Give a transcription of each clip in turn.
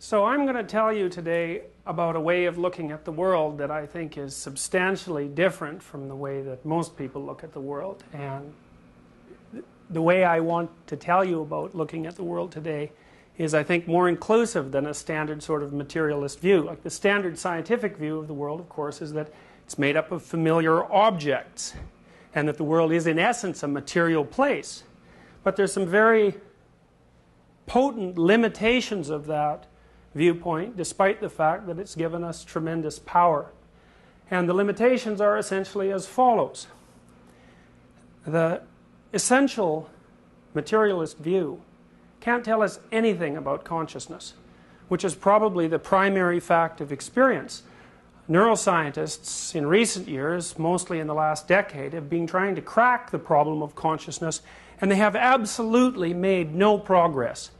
So I'm going to tell you today about a way of looking at the world that I think is substantially different from the way that most people look at the world. And the way I want to tell you about looking at the world today is, I think, more inclusive than a standard sort of materialist view. Like the standard scientific view of the world, of course, is that it's made up of familiar objects and that the world is, in essence, a material place. But there's some very potent limitations of that viewpoint, despite the fact that it's given us tremendous power. And the limitations are essentially as follows. The essential materialist view can't tell us anything about consciousness, which is probably the primary fact of experience. Neuroscientists in recent years, mostly in the last decade, have been trying to crack the problem of consciousness, and they have absolutely made no progress.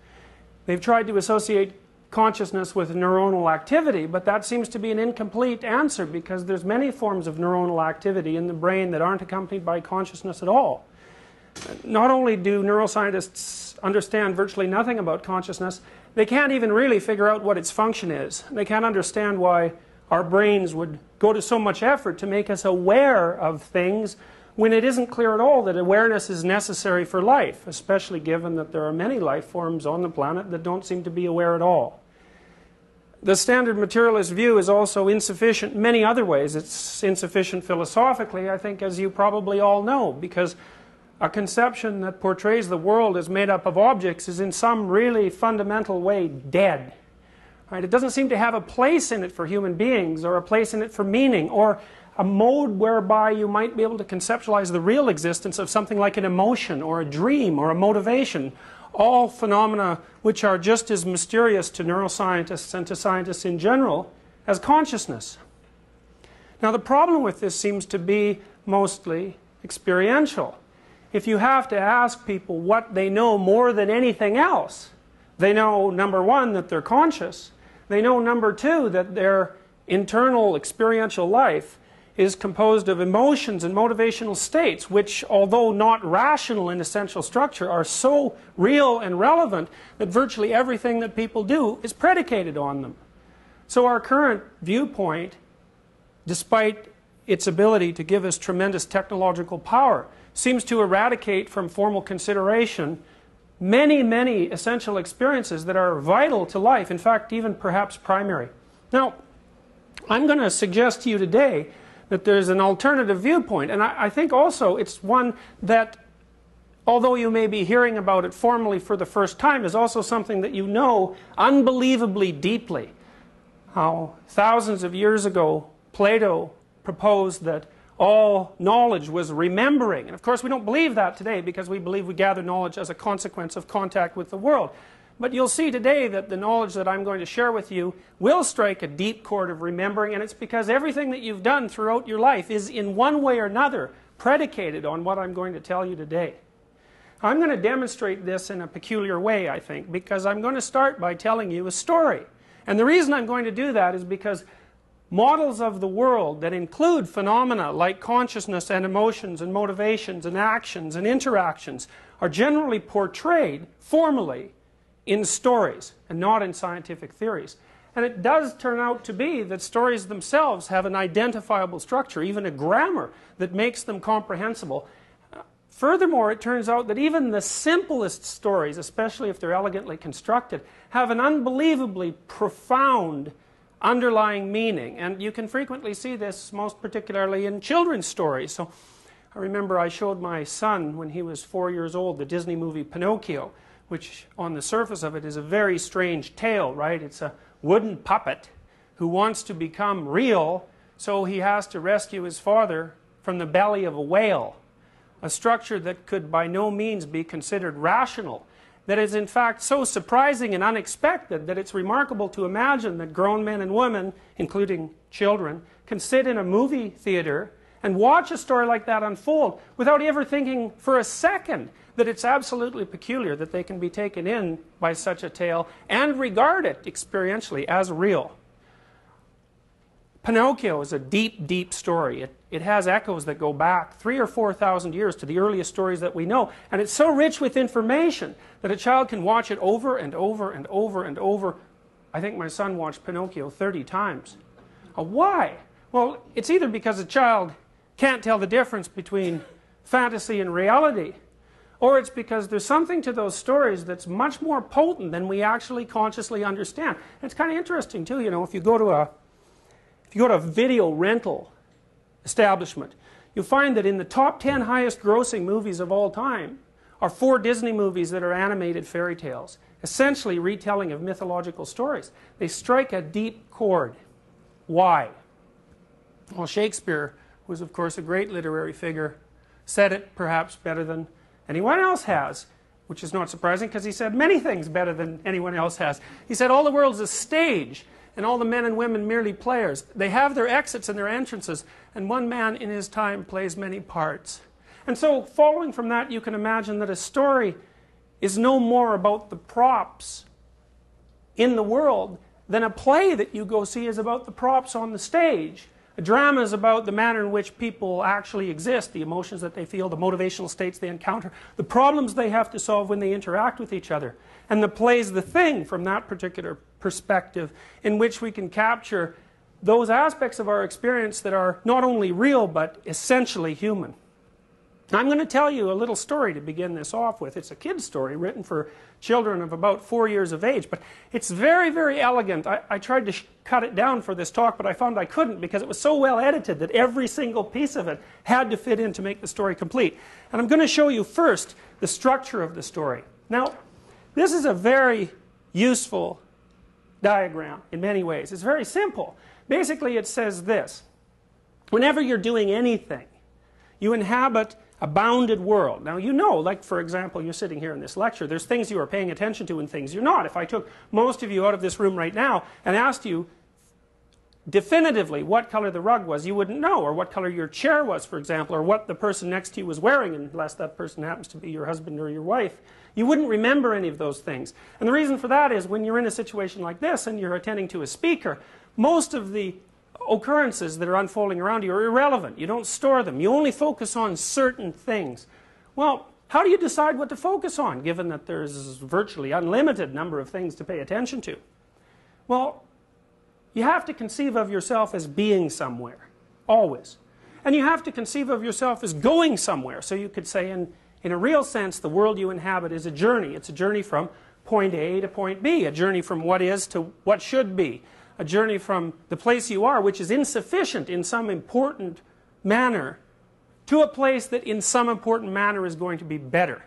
They've tried to associate consciousness with neuronal activity, but that seems to be an incomplete answer because there's many forms of neuronal activity in the brain that aren't accompanied by consciousness at all. Not only do neuroscientists understand virtually nothing about consciousness, they can't even really figure out what its function is. They can't understand why our brains would go to so much effort to make us aware of things when it isn't clear at all that awareness is necessary for life, especially given that there are many life forms on the planet that don't seem to be aware at all. The standard materialist view is also insufficient in many other ways. It's insufficient philosophically, I think, as you probably all know, because a conception that portrays the world as made up of objects is in some really fundamental way dead. Right? It doesn't seem to have a place in it for human beings, or a place in it for meaning, or a mode whereby you might be able to conceptualize the real existence of something like an emotion or a dream or a motivation. All phenomena which are just as mysterious to neuroscientists and to scientists in general as consciousness. Now, the problem with this seems to be mostly experiential. If you have to ask people what they know more than anything else, they know, number one, that they're conscious. They know, number two, that their internal experiential life is composed of emotions and motivational states, which, although not rational in essential structure, are so real and relevant that virtually everything that people do is predicated on them. So, our current viewpoint, despite its ability to give us tremendous technological power, seems to eradicate from formal consideration many, many essential experiences that are vital to life, in fact, even perhaps primary. Now, I'm going to suggest to you today that there's an alternative viewpoint. And I, I, think also it's one that, although you may be hearing about it formally for the first time, is also something that you know unbelievably deeply. How thousands of years ago, Plato proposed that all knowledge was remembering. And of course, we don't believe that today because we believe we gather knowledge as a consequence of contact with the world. But you'll see today that the knowledge that I'm going to share with you will strike a deep chord of remembering, and it's because everything that you've done throughout your life is in one way or another predicated on what I'm going to tell you today. I'm going to demonstrate this in a peculiar way, I think, because I'm going to start by telling you a story. And the reason I'm going to do that is because models of the world that include phenomena like consciousness and emotions and motivations and actions and interactions are generally portrayed formally in stories and not in scientific theories. And it does turn out to be that stories themselves have an identifiable structure, even a grammar that makes them comprehensible. furthermore, it turns out that even the simplest stories, especially if they're elegantly constructed, have an unbelievably profound underlying meaning. And you can frequently see this most particularly in children's stories. So I remember I showed my son when he was four years old the Disney movie Pinocchio which on the surface of it is a very strange tale, right? It's a wooden puppet who wants to become real, so he has to rescue his father from the belly of a whale, a structure that could by no means be considered rational. That is, in fact, so surprising and unexpected that it's remarkable to imagine that grown men and women, including children, can sit in a movie theater and watch a story like that unfold without ever thinking for a second that it's absolutely peculiar that they can be taken in by such a tale and regard it experientially as real. Pinocchio is a deep, deep story. It, it has echoes that go back three or four thousand years to the earliest stories that we know. And it's so rich with information that a child can watch it over and over and over and over I think my son watched Pinocchio 30 times. Uh, why? Well, it's either because a child can't tell the difference between fantasy and reality, or it's because there's something to those stories that's much more potent than we actually consciously understand. And it's kind of interesting too, you know, if you go to a if you go to a video rental establishment, you'll find that in the top 10 highest grossing movies of all time are four Disney movies that are animated fairy tales, essentially retelling of mythological stories. They strike a deep chord. Why? Well, Shakespeare was, of course, a great literary figure, said it perhaps better than anyone else has, which is not surprising because he said many things better than anyone else has. He said, All the world's a stage, and all the men and women merely players. They have their exits and their entrances, and one man in his time plays many parts. And so, following from that, you can imagine that a story is no more about the props in the world than a play that you go see is about the props on the stage. A drama is about the manner in which people actually exist, the emotions that they feel, the motivational states they encounter, the problems they have to solve when they interact with each other. And the play is the thing from that particular perspective in which we can capture those aspects of our experience that are not only real but essentially human. I'm going to tell you a little story to begin this off with. It's a kid's story written for children of about four years of age, but it's very, very elegant. I, I tried to cut it down for this talk, but I found I couldn't because it was so well edited that every single piece of it had to fit in to make the story complete. And I'm going to show you first the structure of the story. Now, this is a very useful diagram in many ways. It's very simple. Basically, it says this whenever you're doing anything, you inhabit a bounded world. Now, you know, like for example, you're sitting here in this lecture, there's things you are paying attention to and things you're not. If I took most of you out of this room right now and asked you definitively what color the rug was, you wouldn't know, or what color your chair was, for example, or what the person next to you was wearing, unless that person happens to be your husband or your wife. You wouldn't remember any of those things. And the reason for that is when you're in a situation like this and you're attending to a speaker, most of the occurrences that are unfolding around you are irrelevant. You don't store them. You only focus on certain things. Well, how do you decide what to focus on, given that there's virtually unlimited number of things to pay attention to? Well, you have to conceive of yourself as being somewhere, always. And you have to conceive of yourself as going somewhere. So you could say, in, in a real sense, the world you inhabit is a journey. It's a journey from point A to point B, a journey from what is to what should be, a journey from the place you are, which is insufficient in some important manner, to a place that in some important manner is going to be better.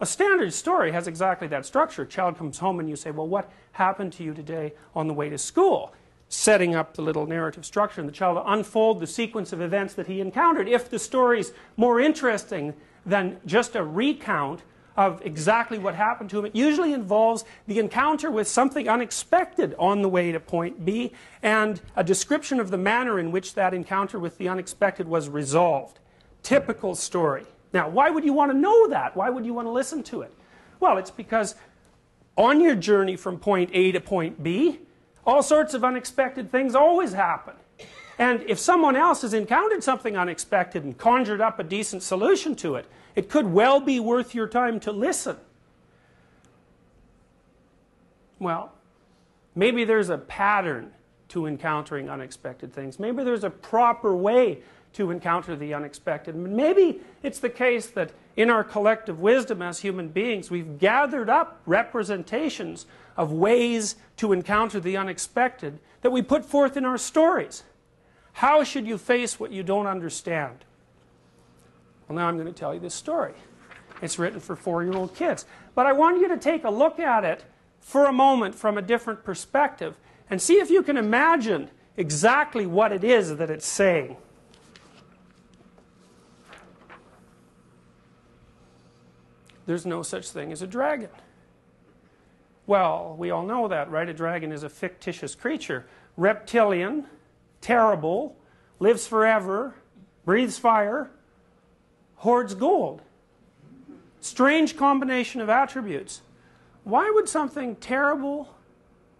A standard story has exactly that structure. Child comes home and you say, Well, what happened to you today on the way to school? Setting up the little narrative structure, and the child will unfold the sequence of events that he encountered. If the story's more interesting than just a recount, of exactly what happened to him. It usually involves the encounter with something unexpected on the way to point B and a description of the manner in which that encounter with the unexpected was resolved. Typical story. Now, why would you want to know that? Why would you want to listen to it? Well, it's because on your journey from point A to point B, all sorts of unexpected things always happen. And if someone else has encountered something unexpected and conjured up a decent solution to it, it could well be worth your time to listen. Well, maybe there's a pattern to encountering unexpected things. Maybe there's a proper way to encounter the unexpected. Maybe it's the case that in our collective wisdom as human beings, we've gathered up representations of ways to encounter the unexpected that we put forth in our stories. How should you face what you don't understand? Well, now I'm going to tell you this story. It's written for four year old kids. But I want you to take a look at it for a moment from a different perspective and see if you can imagine exactly what it is that it's saying. There's no such thing as a dragon. Well, we all know that, right? A dragon is a fictitious creature. Reptilian, terrible, lives forever, breathes fire, hoards gold. Strange combination of attributes. Why would something terrible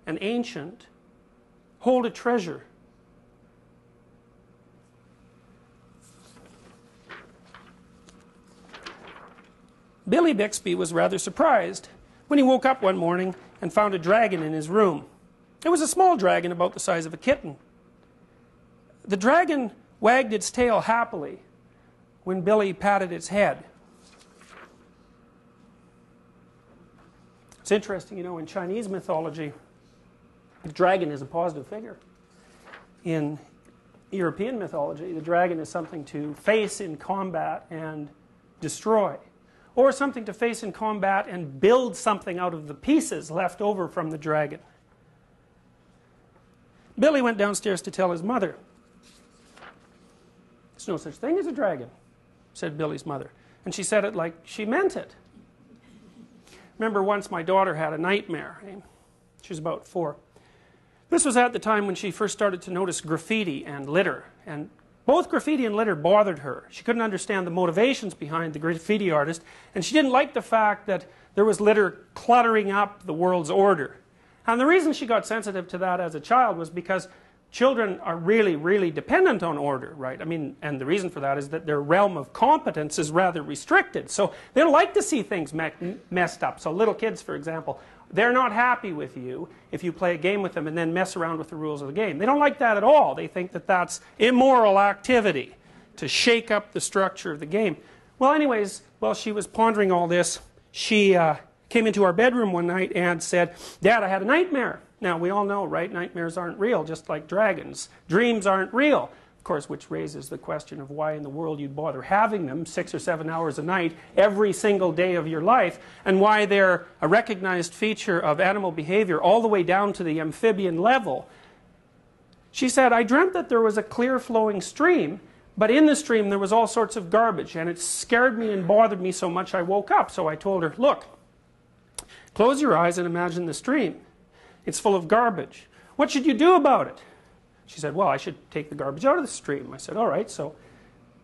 and ancient hold a treasure? Billy Bixby was rather surprised when he woke up one morning and found a dragon in his room. It was a small dragon about the size of a kitten. The dragon wagged its tail happily when Billy patted its head. It's interesting, you know, in Chinese mythology, the dragon is a positive figure. In European mythology, the dragon is something to face in combat and destroy, or something to face in combat and build something out of the pieces left over from the dragon. Billy went downstairs to tell his mother. There's no such thing as a dragon, said Billy's mother. And she said it like she meant it. Remember once my daughter had a nightmare. Eh, she was about four. This was at the time when she first started to notice graffiti and litter. And both graffiti and litter bothered her. She couldn't understand the motivations behind the graffiti artist, and she didn't like the fact that there was litter cluttering up the world's order. And the reason she got sensitive to that as a child was because children are really, really dependent on order, right? I mean, and the reason for that is that their realm of competence is rather restricted. So they like to see things me messed up. So little kids, for example, they're not happy with you if you play a game with them and then mess around with the rules of the game. They don't like that at all. They think that that's immoral activity to shake up the structure of the game. Well, anyways, while she was pondering all this, she uh, came into our bedroom one night and said, Dad, I had a nightmare. Now, we all know, right? Nightmares aren't real, just like dragons. Dreams aren't real. Of course, which raises the question of why in the world you'd bother having them six or seven hours a night every single day of your life, and why they're a recognized feature of animal behavior all the way down to the amphibian level. She said, I dreamt that there was a clear flowing stream, but in the stream there was all sorts of garbage, and it scared me and bothered me so much I woke up. So I told her, Look, close your eyes and imagine the stream. It's full of garbage. What should you do about it? She said, Well, I should take the garbage out of the stream. I said, All right, so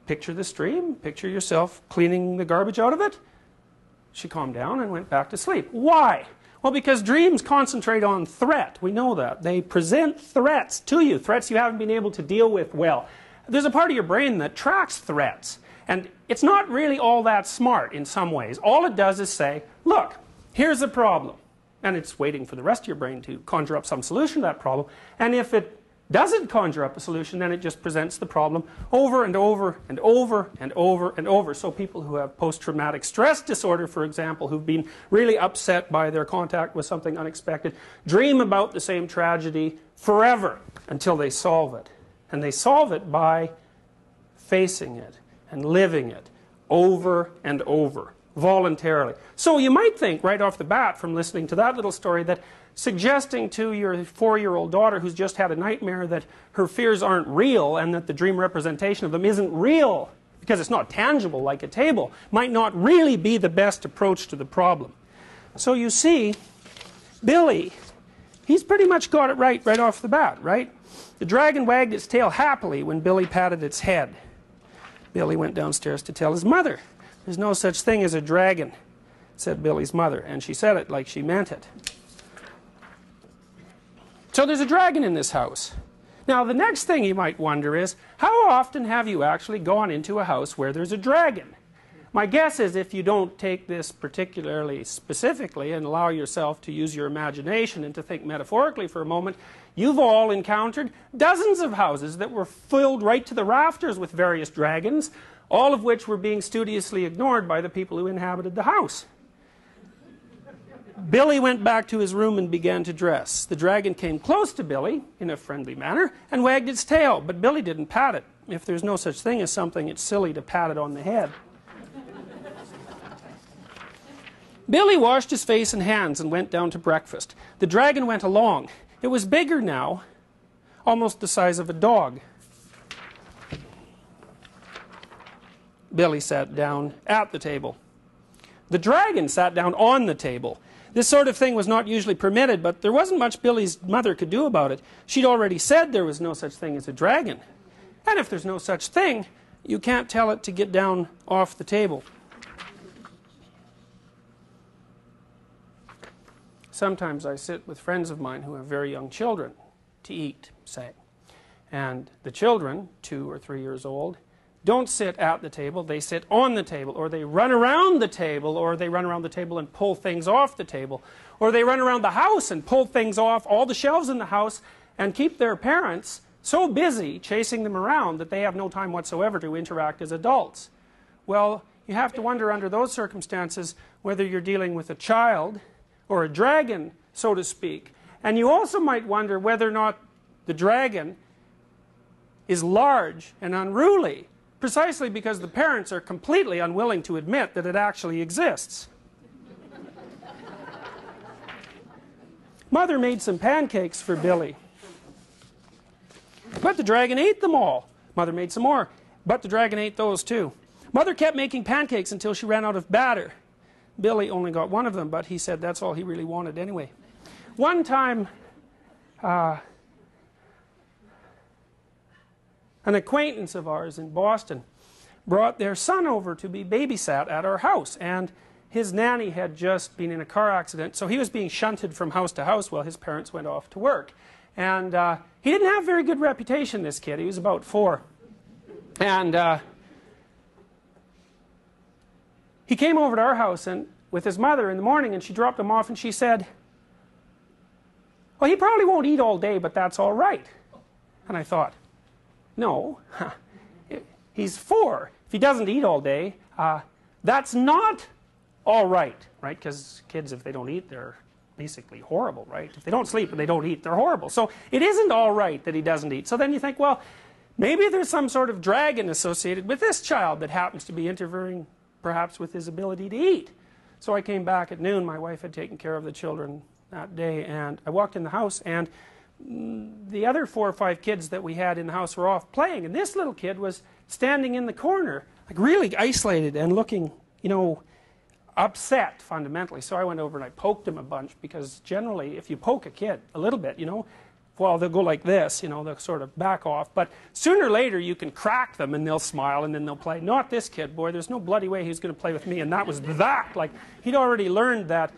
picture the stream, picture yourself cleaning the garbage out of it. She calmed down and went back to sleep. Why? Well, because dreams concentrate on threat. We know that. They present threats to you, threats you haven't been able to deal with well. There's a part of your brain that tracks threats. And it's not really all that smart in some ways. All it does is say, look, here's a problem. And it's waiting for the rest of your brain to conjure up some solution to that problem. And if it doesn't conjure up a solution, then it just presents the problem over and over and over and over and over. So people who have post-traumatic stress disorder, for example, who've been really upset by their contact with something unexpected, dream about the same tragedy forever until they solve it. And they solve it by facing it and living it over and over voluntarily. So you might think right off the bat from listening to that little story that suggesting to your four-year-old daughter who's just had a nightmare that her fears aren't real and that the dream representation of them isn't real because it's not tangible like a table might not really be the best approach to the problem. So you see, Billy, he's pretty much got it right right off the bat, right? The dragon wagged its tail happily when Billy patted its head. Billy went downstairs to tell his mother. There's no such thing as a dragon, said Billy's mother, and she said it like she meant it. So there's a dragon in this house. Now, the next thing you might wonder is how often have you actually gone into a house where there's a dragon? My guess is if you don't take this particularly specifically and allow yourself to use your imagination and to think metaphorically for a moment, you've all encountered dozens of houses that were filled right to the rafters with various dragons, all of which were being studiously ignored by the people who inhabited the house. Billy went back to his room and began to dress. The dragon came close to Billy in a friendly manner and wagged its tail, but Billy didn't pat it. If there's no such thing as something, it's silly to pat it on the head. Billy washed his face and hands and went down to breakfast. The dragon went along. It was bigger now, almost the size of a dog. Billy sat down at the table. The dragon sat down on the table. This sort of thing was not usually permitted, but there wasn't much Billy's mother could do about it. She'd already said there was no such thing as a dragon. And if there's no such thing, you can't tell it to get down off the table. Sometimes I sit with friends of mine who have very young children to eat, say. And the children, two or three years old, don't sit at the table, they sit on the table, or they run around the table, or they run around the table and pull things off the table, or they run around the house and pull things off all the shelves in the house and keep their parents so busy chasing them around that they have no time whatsoever to interact as adults. Well, you have to wonder under those circumstances whether you're dealing with a child or a dragon, so to speak. And you also might wonder whether or not the dragon is large and unruly, precisely because the parents are completely unwilling to admit that it actually exists. Mother made some pancakes for Billy. But the dragon ate them all. Mother made some more, but the dragon ate those too. Mother kept making pancakes until she ran out of batter. Billy only got one of them, but he said that's all he really wanted anyway. One time, uh, an acquaintance of ours in Boston brought their son over to be babysat at our house, and his nanny had just been in a car accident, so he was being shunted from house to house while his parents went off to work. And uh, he didn't have very good reputation, this kid. He was about four. And uh, he came over to our house and with his mother in the morning, and she dropped him off, and she said, Well, he probably won't eat all day, but that's all right. And I thought, No, he's four. If he doesn't eat all day, uh, that's not all right, right? Because kids, if they don't eat, they're basically horrible, right? If they don't sleep and they don't eat, they're horrible. So it isn't all right that he doesn't eat. So then you think, well, maybe there's some sort of dragon associated with this child that happens to be interfering perhaps with his ability to eat. So I came back at noon. My wife had taken care of the children that day, and I walked in the house, and the other four or five kids that we had in the house were off playing, and this little kid was standing in the corner, like really isolated and looking, you know, upset fundamentally. So I went over and I poked him a bunch because generally, if you poke a kid a little bit, you know, well, they'll go like this, you know, they'll sort of back off. But sooner or later, you can crack them and they'll smile and then they'll play. Not this kid, boy. There's no bloody way he's going to play with me. And that was that. Like, he'd already learned that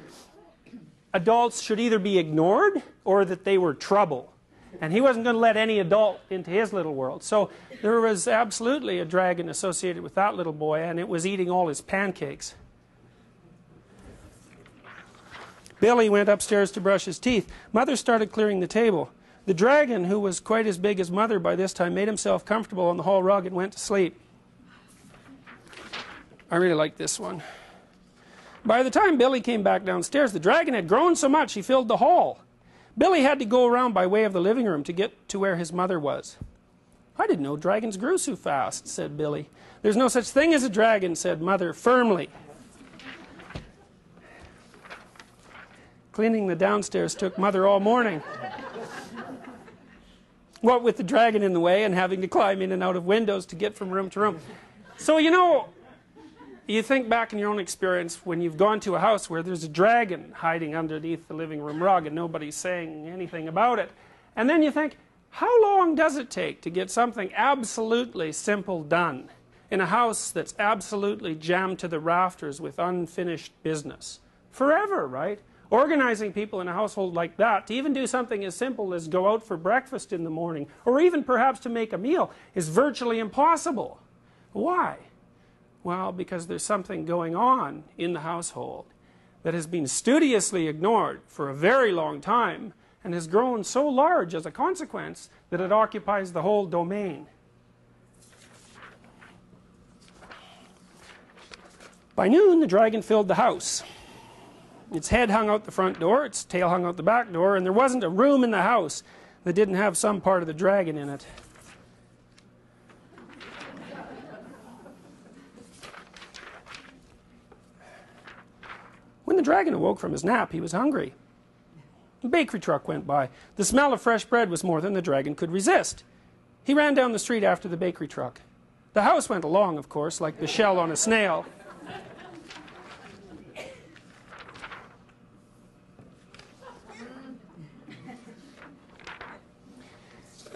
adults should either be ignored or that they were trouble. And he wasn't going to let any adult into his little world. So there was absolutely a dragon associated with that little boy, and it was eating all his pancakes. Billy went upstairs to brush his teeth. Mother started clearing the table. The dragon, who was quite as big as Mother by this time, made himself comfortable on the hall rug and went to sleep. I really like this one. By the time Billy came back downstairs, the dragon had grown so much he filled the hall. Billy had to go around by way of the living room to get to where his mother was. I didn't know dragons grew so fast, said Billy. There's no such thing as a dragon, said Mother firmly. Cleaning the downstairs took Mother all morning. what with the dragon in the way and having to climb in and out of windows to get from room to room. So, you know, you think back in your own experience when you've gone to a house where there's a dragon hiding underneath the living room rug and nobody's saying anything about it. And then you think, how long does it take to get something absolutely simple done in a house that's absolutely jammed to the rafters with unfinished business? Forever, right? Organizing people in a household like that to even do something as simple as go out for breakfast in the morning or even perhaps to make a meal is virtually impossible. Why? Well, because there's something going on in the household that has been studiously ignored for a very long time and has grown so large as a consequence that it occupies the whole domain. By noon, the dragon filled the house. Its head hung out the front door, its tail hung out the back door, and there wasn't a room in the house that didn't have some part of the dragon in it. When the dragon awoke from his nap, he was hungry. A bakery truck went by. The smell of fresh bread was more than the dragon could resist. He ran down the street after the bakery truck. The house went along, of course, like the shell on a snail.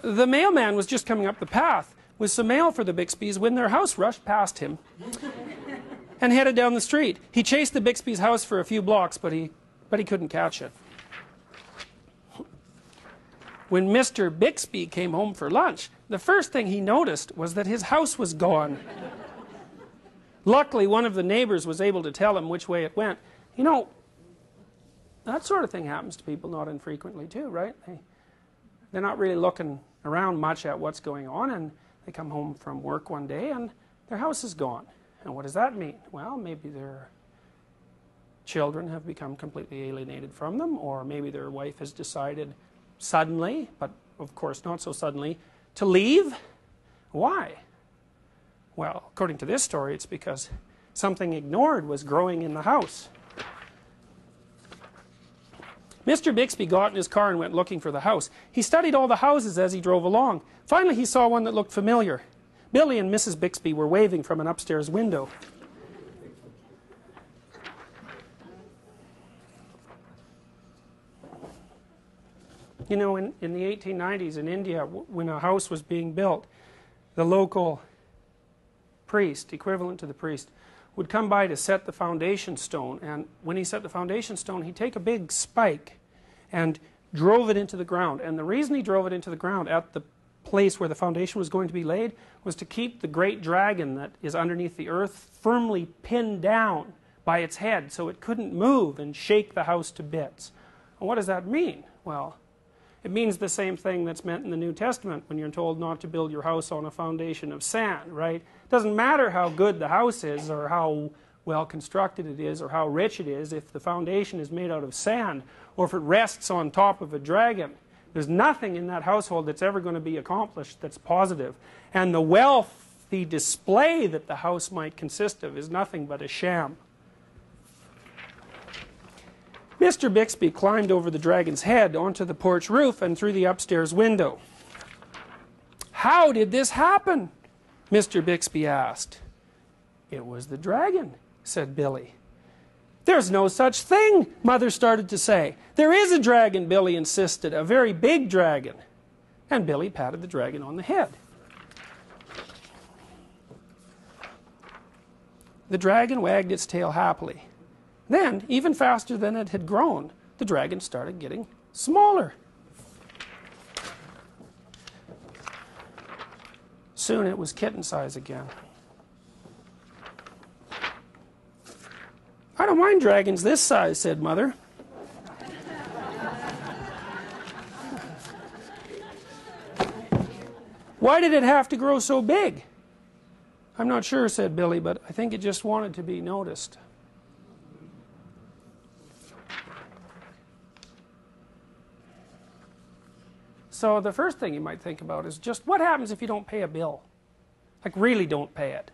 The mailman was just coming up the path with some mail for the Bixbys when their house rushed past him and headed down the street. He chased the Bixby's house for a few blocks, but he, but he couldn't catch it. when Mr. Bixby came home for lunch, the first thing he noticed was that his house was gone. Luckily, one of the neighbors was able to tell him which way it went. You know, that sort of thing happens to people not infrequently too, right? They, they're not really looking around much at what's going on, and they come home from work one day and their house is gone. And what does that mean? Well, maybe their children have become completely alienated from them, or maybe their wife has decided suddenly, but of course not so suddenly, to leave. Why? Well, according to this story, it's because something ignored was growing in the house. Mr. Bixby got in his car and went looking for the house. He studied all the houses as he drove along. Finally, he saw one that looked familiar. Billy and Mrs. Bixby were waving from an upstairs window. You know, in, in the 1890s in India, when a house was being built, the local priest, equivalent to the priest, would come by to set the foundation stone. And when he set the foundation stone, he'd take a big spike and drove it into the ground. And the reason he drove it into the ground at the place where the foundation was going to be laid was to keep the great dragon that is underneath the earth firmly pinned down by its head so it couldn't move and shake the house to bits. And what does that mean? Well, it means the same thing that's meant in the New Testament when you're told not to build your house on a foundation of sand, right? It doesn't matter how good the house is or how well constructed it is or how rich it is if the foundation is made out of sand or if it rests on top of a dragon. There's nothing in that household that's ever going to be accomplished that's positive. And the wealthy display that the house might consist of is nothing but a sham. Mr. Bixby climbed over the dragon's head onto the porch roof and through the upstairs window. How did this happen? Mr. Bixby asked. It was the dragon, said Billy. There's no such thing, Mother started to say. There is a dragon, Billy insisted, a very big dragon. And Billy patted the dragon on the head. The dragon wagged its tail happily. Then, even faster than it had grown, the dragon started getting smaller. Soon it was kitten size again. I don't mind dragons this size, said Mother. Why did it have to grow so big? I'm not sure, said Billy, but I think it just wanted to be noticed. So the first thing you might think about is just what happens if you don't pay a bill? Like really don't pay it.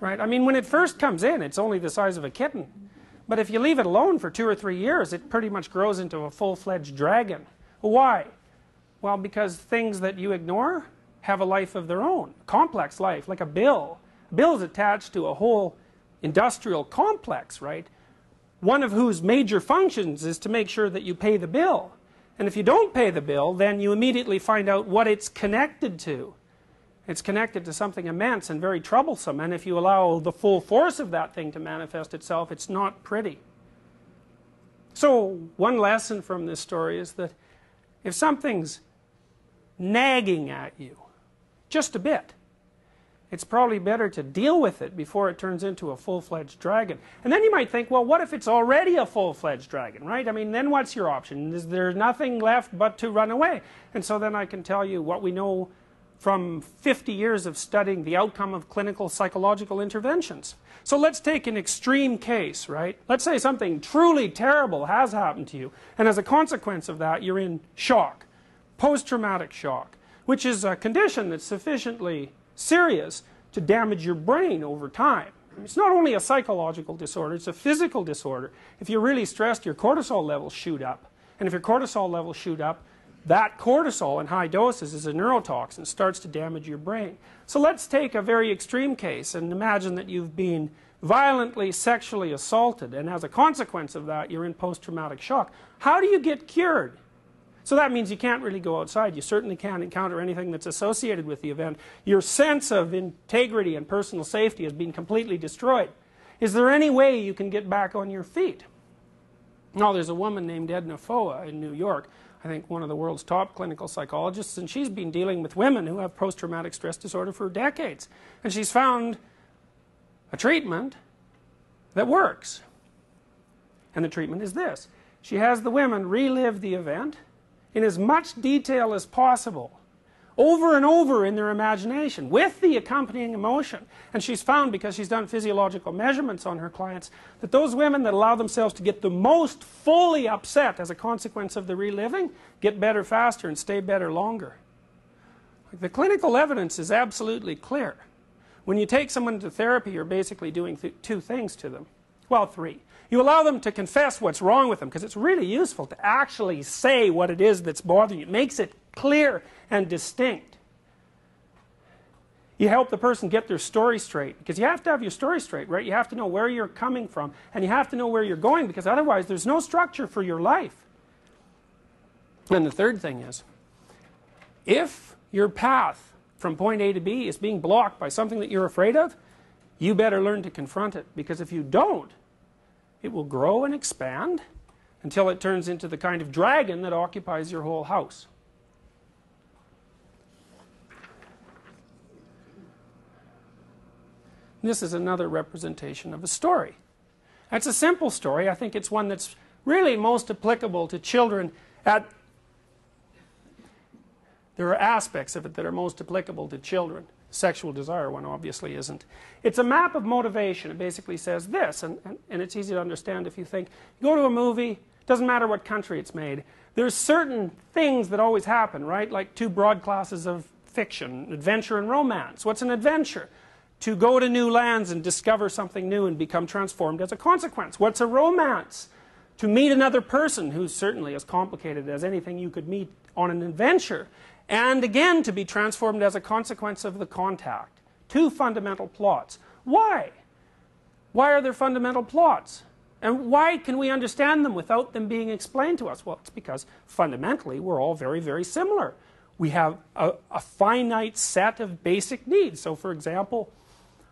Right? I mean when it first comes in it's only the size of a kitten. But if you leave it alone for two or three years it pretty much grows into a full-fledged dragon. Why? Well because things that you ignore have a life of their own. Complex life, like a bill. A bill is attached to a whole industrial complex, right? One of whose major functions is to make sure that you pay the bill. And if you don't pay the bill, then you immediately find out what it's connected to. It's connected to something immense and very troublesome. And if you allow the full force of that thing to manifest itself, it's not pretty. So, one lesson from this story is that if something's nagging at you, just a bit, it's probably better to deal with it before it turns into a full-fledged dragon. And then you might think, well, what if it's already a full-fledged dragon, right? I mean, then what's your option? Is there nothing left but to run away? And so then I can tell you what we know from 50 years of studying the outcome of clinical psychological interventions. So let's take an extreme case, right? Let's say something truly terrible has happened to you, and as a consequence of that, you're in shock, post-traumatic shock, which is a condition that's sufficiently serious to damage your brain over time. It's not only a psychological disorder, it's a physical disorder. If you're really stressed, your cortisol levels shoot up. And if your cortisol levels shoot up, that cortisol in high doses is a neurotoxin, starts to damage your brain. So let's take a very extreme case and imagine that you've been violently sexually assaulted and as a consequence of that you're in post-traumatic shock. How do you get cured? So that means you can't really go outside. You certainly can't encounter anything that's associated with the event. Your sense of integrity and personal safety has been completely destroyed. Is there any way you can get back on your feet? Now, there's a woman named Edna Foa in New York, I think one of the world's top clinical psychologists, and she's been dealing with women who have post traumatic stress disorder for decades. And she's found a treatment that works. And the treatment is this she has the women relive the event in as much detail as possible over and over in their imagination with the accompanying emotion. And she's found, because she's done physiological measurements on her clients, that those women that allow themselves to get the most fully upset as a consequence of the reliving get better faster and stay better longer. The clinical evidence is absolutely clear. When you take someone to therapy, you're basically doing th two things to them. Well, three. You allow them to confess what's wrong with them because it's really useful to actually say what it is that's bothering you. It makes it clear and distinct. You help the person get their story straight because you have to have your story straight, right? You have to know where you're coming from and you have to know where you're going because otherwise there's no structure for your life. And the third thing is if your path from point A to B is being blocked by something that you're afraid of, you better learn to confront it because if you don't, it will grow and expand until it turns into the kind of dragon that occupies your whole house. This is another representation of a story. It's a simple story. I think it's one that's really most applicable to children at there are aspects of it that are most applicable to children. Sexual desire one obviously isn't. It's a map of motivation. It basically says this, and, and, and it's easy to understand if you think, go to a movie, doesn't matter what country it's made, there's certain things that always happen, right? Like two broad classes of fiction, adventure and romance. What's an adventure? to go to new lands and discover something new and become transformed as a consequence. What's a romance? To meet another person who's certainly as complicated as anything you could meet on an adventure. And again, to be transformed as a consequence of the contact. Two fundamental plots. Why? Why are there fundamental plots? And why can we understand them without them being explained to us? Well, it's because fundamentally we're all very, very similar. We have a, a finite set of basic needs. So, for example,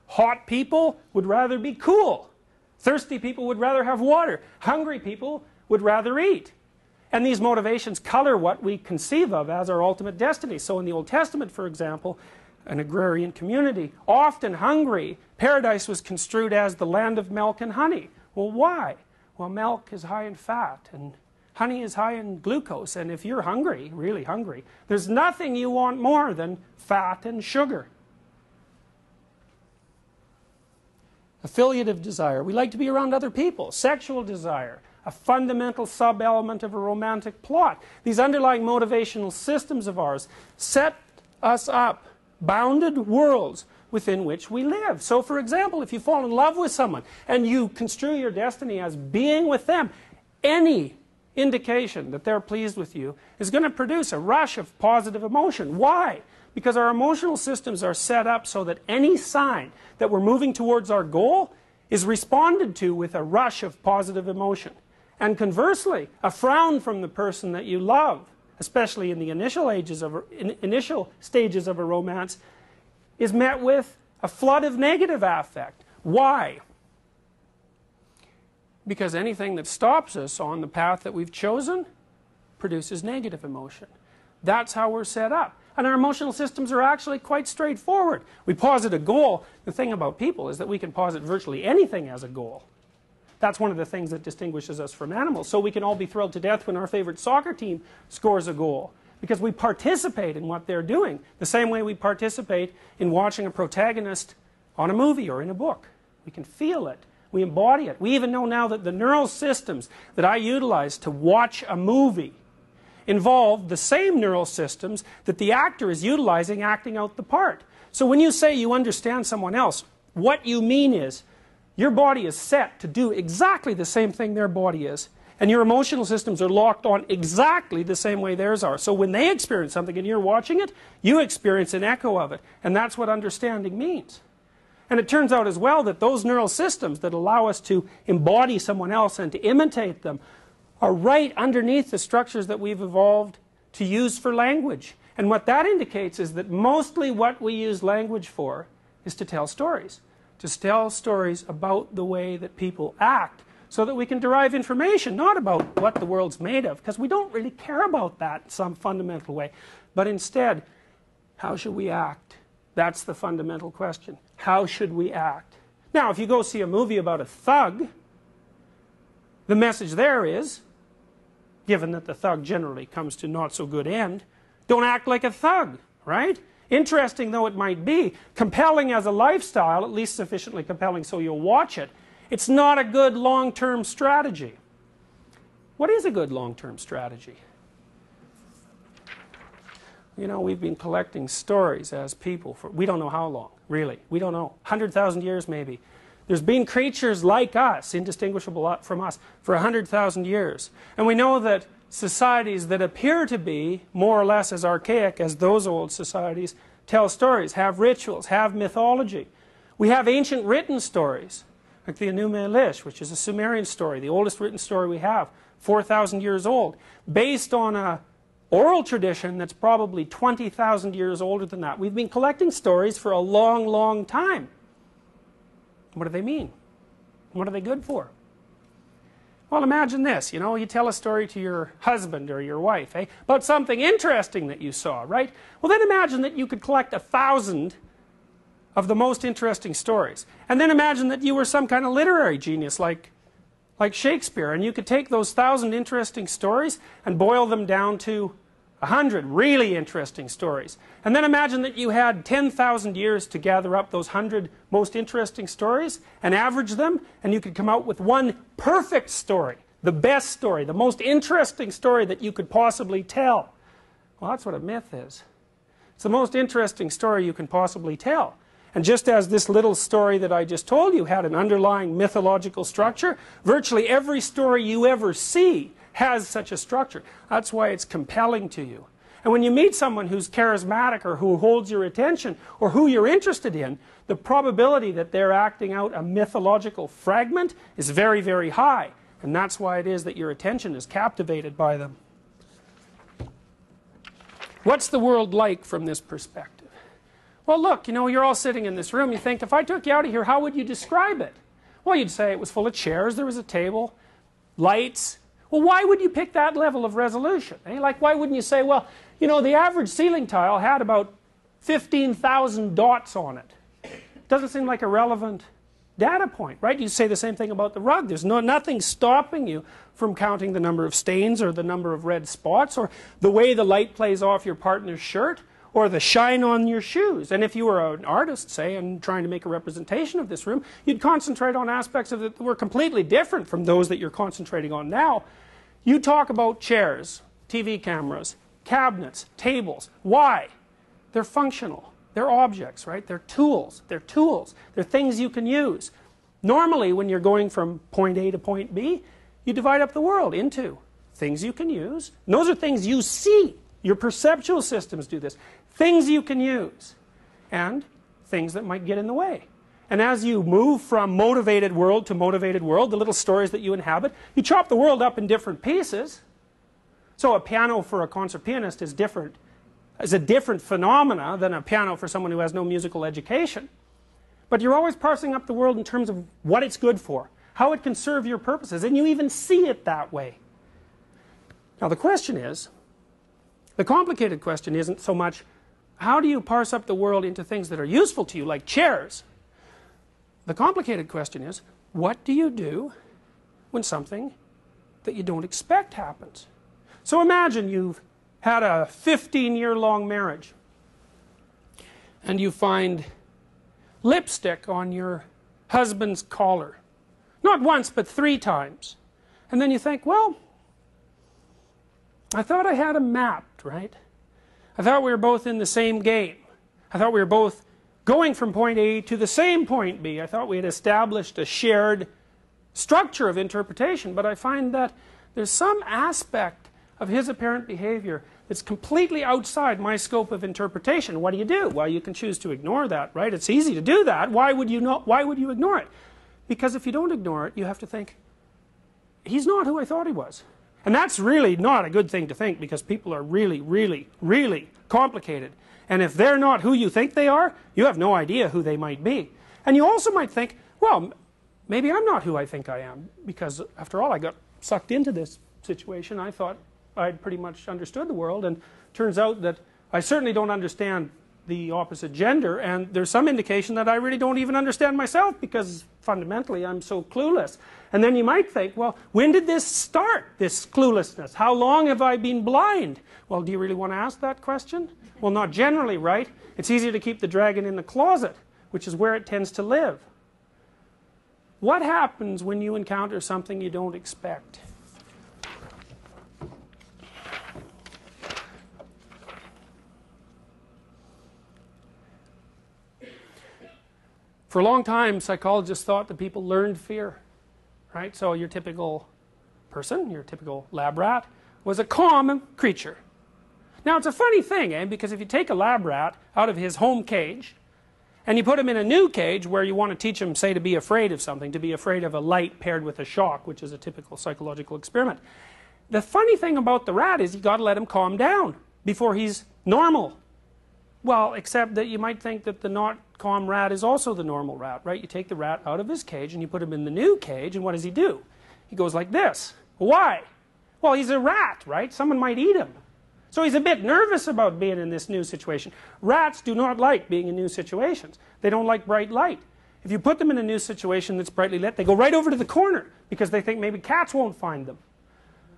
Hot people would rather be cool. Thirsty people would rather have water. Hungry people would rather eat. And these motivations color what we conceive of as our ultimate destiny. So in the Old Testament, for example, an agrarian community, often hungry, paradise was construed as the land of milk and honey. Well, why? Well, milk is high in fat and honey is high in glucose. And if you're hungry, really hungry, there's nothing you want more than fat and sugar. affiliative desire. We like to be around other people. Sexual desire, a fundamental sub-element of a romantic plot. These underlying motivational systems of ours set us up bounded worlds within which we live. So, for example, if you fall in love with someone and you construe your destiny as being with them, any indication that they're pleased with you is going to produce a rush of positive emotion. Why? Because our emotional systems are set up so that any sign that we're moving towards our goal is responded to with a rush of positive emotion. And conversely, a frown from the person that you love, especially in the initial, ages of, in, initial stages of a romance, is met with a flood of negative affect. Why? Because anything that stops us on the path that we've chosen produces negative emotion. That's how we're set up. And our emotional systems are actually quite straightforward. We posit a goal. The thing about people is that we can posit virtually anything as a goal. That's one of the things that distinguishes us from animals. So we can all be thrilled to death when our favorite soccer team scores a goal. Because we participate in what they're doing, the same way we participate in watching a protagonist on a movie or in a book. We can feel it. We embody it. We even know now that the neural systems that I utilize to watch a movie involve the same neural systems that the actor is utilizing acting out the part. So when you say you understand someone else, what you mean is your body is set to do exactly the same thing their body is. And your emotional systems are locked on exactly the same way theirs are. So when they experience something and you're watching it, you experience an echo of it. And that's what understanding means. And it turns out as well that those neural systems that allow us to embody someone else and to imitate them are right underneath the structures that we've evolved to use for language. And what that indicates is that mostly what we use language for is to tell stories. To tell stories about the way that people act so that we can derive information, not about what the world's made of, because we don't really care about that in some fundamental way, but instead, how should we act? That's the fundamental question. How should we act? Now, if you go see a movie about a thug, the message there is, given that the thug generally comes to not so good end, don't act like a thug, right? Interesting though it might be, compelling as a lifestyle, at least sufficiently compelling so you'll watch it, it's not a good long-term strategy. What is a good long-term strategy? You know, we've been collecting stories as people for we don't know how long, really. We don't know. 100,000 years maybe. There's been creatures like us, indistinguishable from us, for 100,000 years. And we know that societies that appear to be more or less as archaic as those old societies tell stories, have rituals, have mythology. We have ancient written stories, like the Enuma Elish, which is a Sumerian story, the oldest written story we have, 4,000 years old, based on a oral tradition that's probably 20,000 years older than that. We've been collecting stories for a long, long time. What do they mean? What are they good for? Well, imagine this, you know, you tell a story to your husband or your wife, eh, about something interesting that you saw, right? Well, then imagine that you could collect a thousand of the most interesting stories. And then imagine that you were some kind of literary genius like, like Shakespeare, and you could take those thousand interesting stories and boil them down to a hundred really interesting stories. And then imagine that you had 10,000 years to gather up those hundred most interesting stories and average them, and you could come out with one perfect story, the best story, the most interesting story that you could possibly tell. Well, that's what a myth is. It's the most interesting story you can possibly tell. And just as this little story that I just told you had an underlying mythological structure, virtually every story you ever see has such a structure. That's why it's compelling to you. And when you meet someone who's charismatic or who holds your attention or who you're interested in, the probability that they're acting out a mythological fragment is very, very high. And that's why it is that your attention is captivated by them. What's the world like from this perspective? Well, look, you know, you're all sitting in this room. You think, if I took you out of here, how would you describe it? Well, you'd say it was full of chairs, there was a table, lights, well, why would you pick that level of resolution? Eh? Like, why wouldn't you say, well, you know, the average ceiling tile had about 15,000 dots on it. Doesn't seem like a relevant data point, right? You say the same thing about the rug. There's no, nothing stopping you from counting the number of stains or the number of red spots or the way the light plays off your partner's shirt or the shine on your shoes. And if you were an artist, say, and trying to make a representation of this room, you'd concentrate on aspects of it that were completely different from those that you're concentrating on now. You talk about chairs, TV cameras, cabinets, tables. Why? They're functional. They're objects, right? They're tools. They're tools. They're things you can use. Normally, when you're going from point A to point B, you divide up the world into things you can use. And those are things you see. Your perceptual systems do this things you can use, and things that might get in the way. And as you move from motivated world to motivated world, the little stories that you inhabit, you chop the world up in different pieces. So a piano for a concert pianist is different, is a different phenomena than a piano for someone who has no musical education. But you're always parsing up the world in terms of what it's good for, how it can serve your purposes, and you even see it that way. Now the question is, the complicated question isn't so much how do you parse up the world into things that are useful to you, like chairs? The complicated question is, what do you do when something that you don't expect happens? So imagine you've had a 15 year long marriage and you find lipstick on your husband's collar. Not once, but three times. And then you think, well, I thought I had him mapped, right? I thought we were both in the same game. I thought we were both going from point A to the same point B. I thought we had established a shared structure of interpretation, but I find that there's some aspect of his apparent behavior that's completely outside my scope of interpretation. What do you do? Well, you can choose to ignore that, right? It's easy to do that. Why would you not why would you ignore it? Because if you don't ignore it, you have to think he's not who I thought he was. And that's really not a good thing to think because people are really, really, really complicated. And if they're not who you think they are, you have no idea who they might be. And you also might think, well, maybe I'm not who I think I am because after all I got sucked into this situation I thought I'd pretty much understood the world and turns out that I certainly don't understand the opposite gender and there's some indication that I really don't even understand myself because fundamentally I'm so clueless. And then you might think well when did this start this cluelessness? How long have I been blind? Well do you really want to ask that question? Well not generally right? It's easier to keep the dragon in the closet which is where it tends to live. What happens when you encounter something you don't expect For a long time, psychologists thought that people learned fear. Right? So your typical person, your typical lab rat, was a calm creature. Now it's a funny thing, eh? Because if you take a lab rat out of his home cage and you put him in a new cage where you want to teach him, say, to be afraid of something, to be afraid of a light paired with a shock, which is a typical psychological experiment. The funny thing about the rat is you got to let him calm down before he's normal. Well, except that you might think that the not calm rat is also the normal rat, right? You take the rat out of his cage and you put him in the new cage, and what does he do? He goes like this. Why? Well, he's a rat, right? Someone might eat him. So he's a bit nervous about being in this new situation. Rats do not like being in new situations. They don't like bright light. If you put them in a new situation that's brightly lit, they go right over to the corner because they think maybe cats won't find them.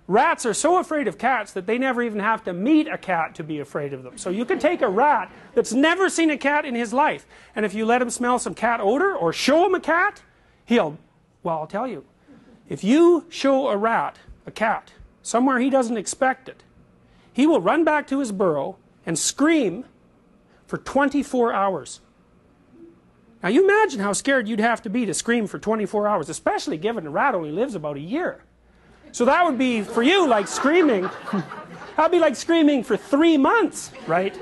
Rats are so afraid of cats that they never even have to meet a cat to be afraid of them. So you can take a rat that's never seen a cat in his life, and if you let him smell some cat odor or show him a cat, he'll, well, I'll tell you, if you show a rat a cat somewhere he doesn't expect it, he will run back to his burrow and scream for 24 hours. Now you imagine how scared you'd have to be to scream for 24 hours, especially given a rat only lives about a year. So that would be, for you, like screaming. That'd be like screaming for three months, right?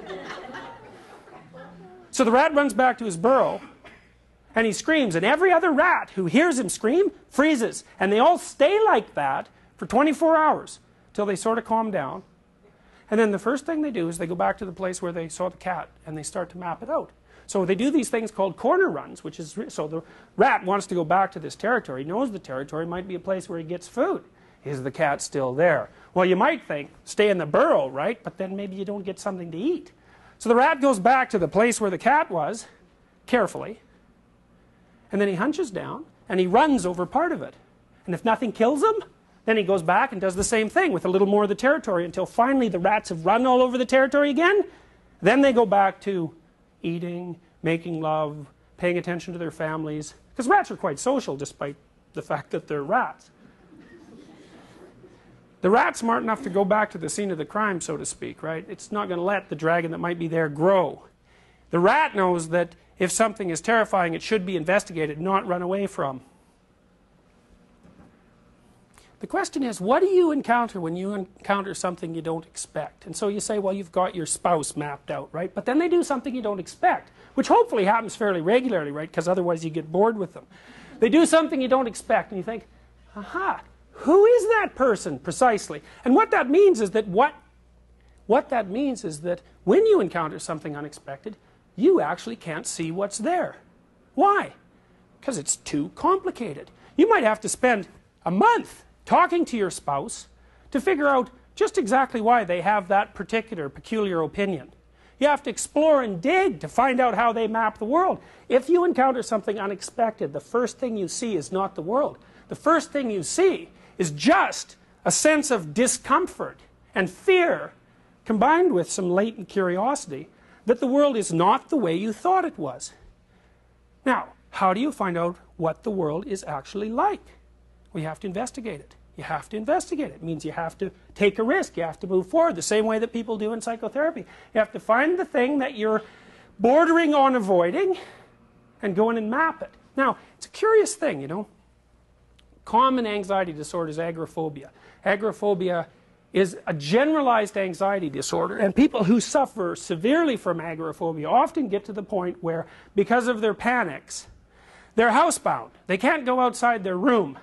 So the rat runs back to his burrow and he screams, and every other rat who hears him scream freezes. And they all stay like that for 24 hours till they sort of calm down. And then the first thing they do is they go back to the place where they saw the cat and they start to map it out. So they do these things called corner runs, which is so the rat wants to go back to this territory, knows the territory might be a place where he gets food. Is the cat still there? Well, you might think, stay in the burrow, right? But then maybe you don't get something to eat. So the rat goes back to the place where the cat was, carefully, and then he hunches down and he runs over part of it. And if nothing kills him, then he goes back and does the same thing with a little more of the territory until finally the rats have run all over the territory again. Then they go back to eating, making love, paying attention to their families. Because rats are quite social despite the fact that they're rats. The rat's smart enough to go back to the scene of the crime, so to speak, right? It's not going to let the dragon that might be there grow. The rat knows that if something is terrifying, it should be investigated, not run away from. The question is, what do you encounter when you encounter something you don't expect? And so you say, well, you've got your spouse mapped out, right? But then they do something you don't expect, which hopefully happens fairly regularly, right? Because otherwise you get bored with them. They do something you don't expect, and you think, aha, who is that person precisely? And what that means is that what, what that means is that when you encounter something unexpected, you actually can't see what's there. Why? Because it's too complicated. You might have to spend a month talking to your spouse to figure out just exactly why they have that particular peculiar opinion. You have to explore and dig to find out how they map the world. If you encounter something unexpected, the first thing you see is not the world. The first thing you see is just a sense of discomfort and fear combined with some latent curiosity that the world is not the way you thought it was. Now, how do you find out what the world is actually like? We have to investigate it. You have to investigate it. It means you have to take a risk. You have to move forward the same way that people do in psychotherapy. You have to find the thing that you're bordering on avoiding and go in and map it. Now, it's a curious thing, you know common anxiety disorder is agoraphobia. Agoraphobia is a generalized anxiety disorder, and people who suffer severely from agoraphobia often get to the point where, because of their panics, they're housebound. They can't go outside their room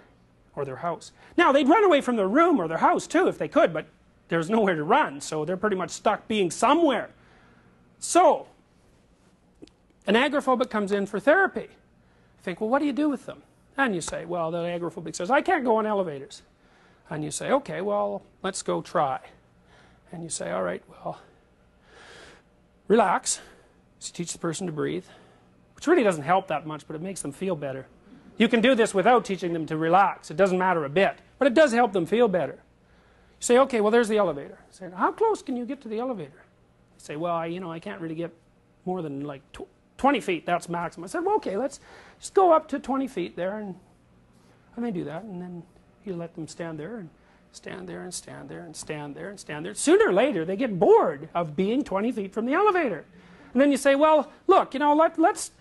or their house. Now, they'd run away from their room or their house too if they could, but there's nowhere to run, so they're pretty much stuck being somewhere. So, an agoraphobic comes in for therapy. I think, well, what do you do with them? And you say, well, the agoraphobic says, I can't go on elevators. And you say, okay, well, let's go try. And you say, all right, well, relax. So teach the person to breathe, which really doesn't help that much, but it makes them feel better. You can do this without teaching them to relax. It doesn't matter a bit, but it does help them feel better. You say, okay, well, there's the elevator. say, how close can you get to the elevator? You say, well, I, you know, I can't really get more than like 20 feet. That's maximum. I said, well, okay, let's just go up to 20 feet there, and and they do that, and then you let them stand there and stand there and stand there and stand there and stand there. Sooner or later, they get bored of being 20 feet from the elevator. And then you say, well, look, you know, let, let's,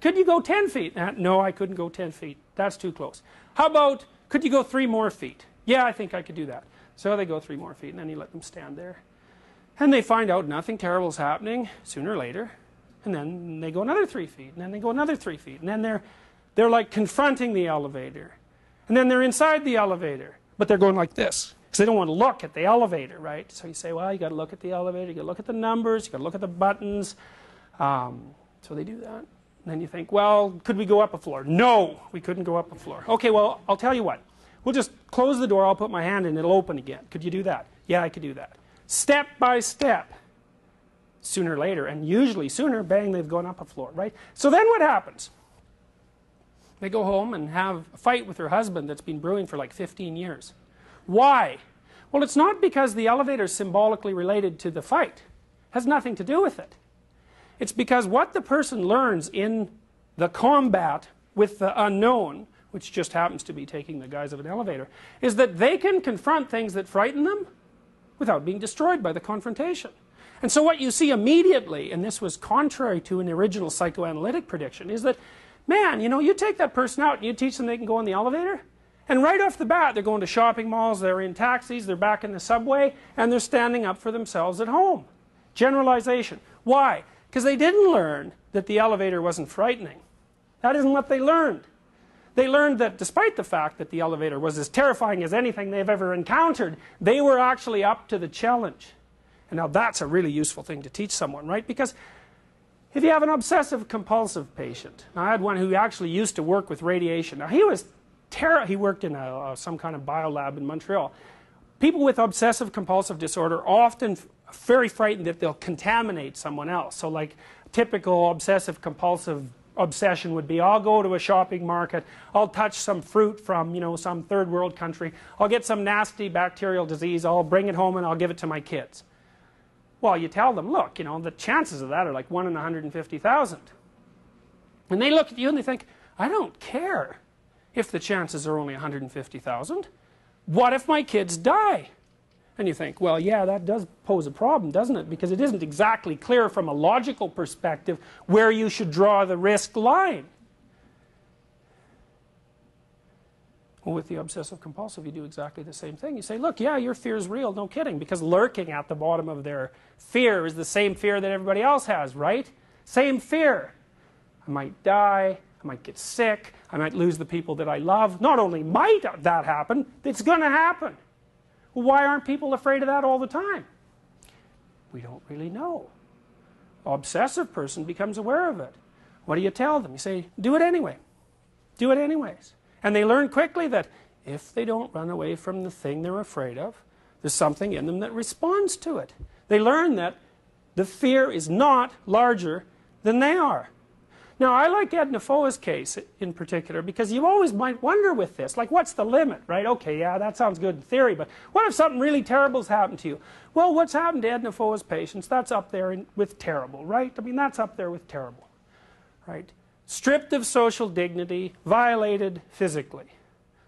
could you go 10 feet? Uh, no, I couldn't go 10 feet. That's too close. How about, could you go three more feet? Yeah, I think I could do that. So they go three more feet, and then you let them stand there. And they find out nothing terrible is happening sooner or later. And then they go another three feet, and then they go another three feet. And then they're, they're like confronting the elevator. And then they're inside the elevator, but they're going like this because they don't want to look at the elevator, right? So you say, well, you got to look at the elevator, you got to look at the numbers, you got to look at the buttons. Um, so they do that. And then you think, well, could we go up a floor? No, we couldn't go up a floor. Okay, well, I'll tell you what. We'll just close the door, I'll put my hand in, it'll open again. Could you do that? Yeah, I could do that. Step by step. Sooner or later, and usually sooner, bang, they've gone up a floor, right? So then what happens? They go home and have a fight with her husband that's been brewing for like 15 years. Why? Well, it's not because the elevator is symbolically related to the fight. It has nothing to do with it. It's because what the person learns in the combat with the unknown, which just happens to be taking the guise of an elevator, is that they can confront things that frighten them without being destroyed by the confrontation. And so what you see immediately, and this was contrary to an original psychoanalytic prediction, is that, man, you know, you take that person out and you teach them they can go in the elevator, and right off the bat, they're going to shopping malls, they're in taxis, they're back in the subway, and they're standing up for themselves at home. Generalization. Why? Because they didn't learn that the elevator wasn't frightening. That isn't what they learned. They learned that despite the fact that the elevator was as terrifying as anything they've ever encountered, they were actually up to the challenge. And now that's a really useful thing to teach someone, right? Because if you have an obsessive compulsive patient, I had one who actually used to work with radiation. Now he was terror. He worked in a, uh, some kind of biolab in Montreal. People with obsessive compulsive disorder often very frightened that they'll contaminate someone else. So like typical obsessive compulsive obsession would be I'll go to a shopping market, I'll touch some fruit from, you know, some third world country, I'll get some nasty bacterial disease, I'll bring it home and I'll give it to my kids. Well, you tell them, look, you know, the chances of that are like 1 in 150,000. And they look at you and they think, I don't care if the chances are only 150,000? What if my kids die? And you think, well, yeah, that does pose a problem, doesn't it? Because it isn't exactly clear from a logical perspective where you should draw the risk line. Well, with the obsessive compulsive, you do exactly the same thing. You say, look, yeah, your fear is real, no kidding, because lurking at the bottom of their fear is the same fear that everybody else has, right? Same fear. I might die, I might get sick. I might lose the people that I love. Not only might that happen, it's going to happen. Well, why aren't people afraid of that all the time? We don't really know. Obsessive person becomes aware of it. What do you tell them? You say, do it anyway. Do it anyways. And they learn quickly that if they don't run away from the thing they're afraid of, there's something in them that responds to it. They learn that the fear is not larger than they are. Now, I like Edna Foa's case in particular because you always might wonder with this, like, what's the limit, right? Okay, yeah, that sounds good in theory, but what if something really terrible's happened to you? Well, what's happened to Edna Foa's patients, that's up there in, with terrible, right? I mean, that's up there with terrible, right? Stripped of social dignity, violated physically.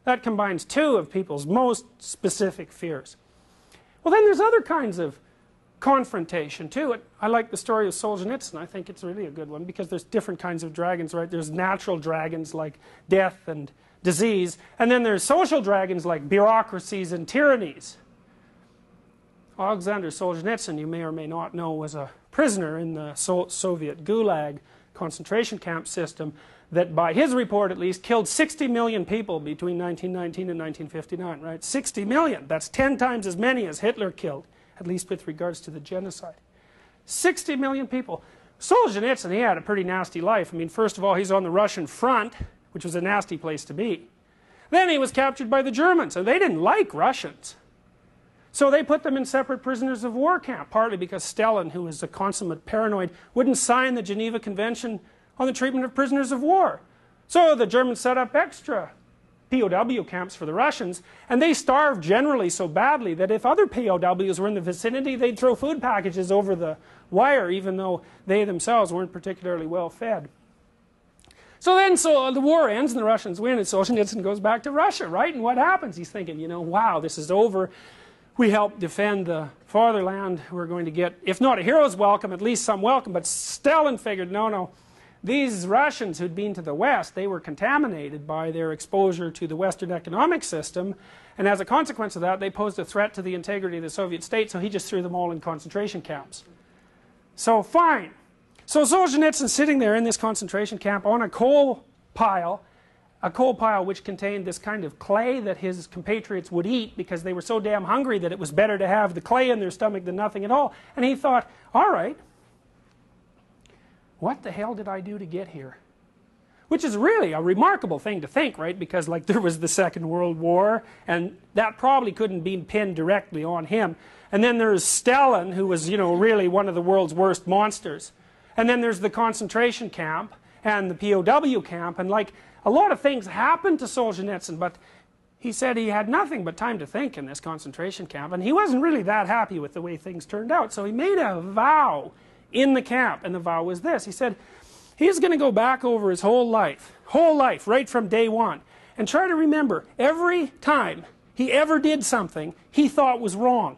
That combines two of people's most specific fears. Well, then there's other kinds of confrontation too. I like the story of Solzhenitsyn. I think it's really a good one because there's different kinds of dragons, right? There's natural dragons like death and disease, and then there's social dragons like bureaucracies and tyrannies. Alexander Solzhenitsyn, you may or may not know, was a prisoner in the so Soviet Gulag concentration camp system that by his report at least killed 60 million people between 1919 and 1959 right 60 million that's 10 times as many as Hitler killed at least with regards to the genocide. 60 million people. Solzhenitsyn, he had a pretty nasty life. I mean, first of all, he's on the Russian front, which was a nasty place to be. Then he was captured by the Germans, and they didn't like Russians. So they put them in separate prisoners of war camp, partly because Stalin, who was a consummate paranoid, wouldn't sign the Geneva Convention on the treatment of prisoners of war. So the Germans set up extra POW camps for the Russians, and they starved generally so badly that if other POWs were in the vicinity, they'd throw food packages over the wire, even though they themselves weren't particularly well fed. So then so the war ends and the Russians win, and Solzhenitsyn goes back to Russia, right? And what happens? He's thinking, you know, wow, this is over. We help defend the fatherland. We're going to get, if not a hero's welcome, at least some welcome. But Stalin figured, no, no, these Russians who'd been to the West, they were contaminated by their exposure to the Western economic system. And as a consequence of that, they posed a threat to the integrity of the Soviet state, so he just threw them all in concentration camps. So, fine. So Solzhenitsyn sitting there in this concentration camp on a coal pile, a coal pile which contained this kind of clay that his compatriots would eat because they were so damn hungry that it was better to have the clay in their stomach than nothing at all. And he thought, all right, what the hell did I do to get here? Which is really a remarkable thing to think, right? Because like there was the Second World War, and that probably couldn't be pinned directly on him. And then there's Stalin, who was, you know, really one of the world's worst monsters. And then there's the concentration camp and the POW camp, and like a lot of things happened to Solzhenitsyn, but he said he had nothing but time to think in this concentration camp, and he wasn't really that happy with the way things turned out. So he made a vow in the camp, and the vow was this. He said he's going to go back over his whole life, whole life, right from day one, and try to remember every time he ever did something he thought was wrong.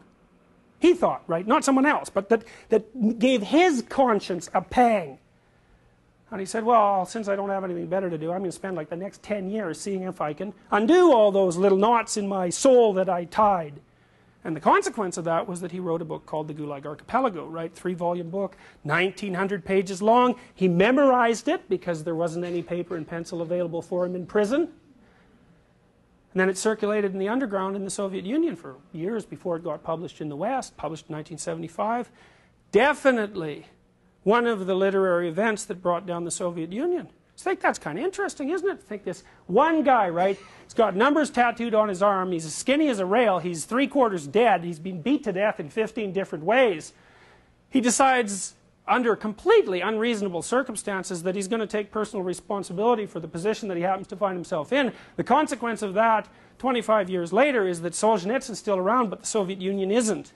He thought, right? Not someone else, but that, that gave his conscience a pang. And he said, Well, since I don't have anything better to do, I'm going to spend like the next 10 years seeing if I can undo all those little knots in my soul that I tied. And the consequence of that was that he wrote a book called The Gulag Archipelago, right? Three volume book, 1900 pages long. He memorized it because there wasn't any paper and pencil available for him in prison. And then it circulated in the underground in the Soviet Union for years before it got published in the West, published in 1975. Definitely one of the literary events that brought down the Soviet Union. I think that's kind of interesting, isn't it? Think this one guy, right? He's got numbers tattooed on his arm. He's as skinny as a rail. He's three quarters dead. He's been beat to death in 15 different ways. He decides under completely unreasonable circumstances that he's going to take personal responsibility for the position that he happens to find himself in. The consequence of that 25 years later is that Solzhenitsyn's still around, but the Soviet Union isn't.